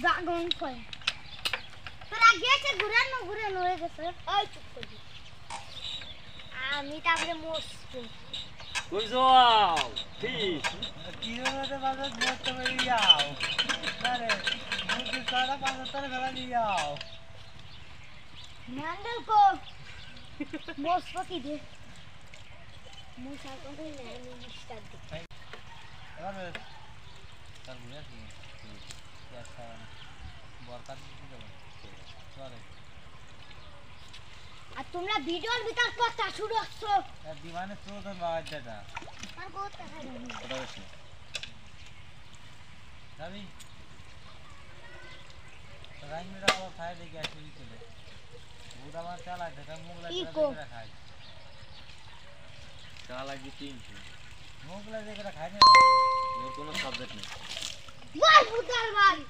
Dragon ফল তোরা গেছে ঘুরানো ঘুরানো হয়ে গেছে। ওই চুপ করবি আমি তারপরে মস্ত কই যাও। কি? কি হতে বাজার মস্ত বেরিয়ে যাও? আরে মুখে সারা বাজার তার ভেলা নিয়ে যাও। ম্যান্ডেল কো। মস্ত কি দে? মুসা কোন নেই নিস্তার দে। আরে তার ঘুরে আসি চলে আর তোমরা ভিডিওর ভিতর কথা শুরু করছ। দিবানে স্রোত বাবার দাদা আর কথা খাই ওটা বেশি যাবি রাইমিটা আবার খাই দেখে আসি চলে বুড়া আমার চালা দেখা কি? লাগে খাই চা লাগি তিনশো। মুখ লাগে খাই না ওর কোনো সাবজেক্ট নেই। ઉતારવાની.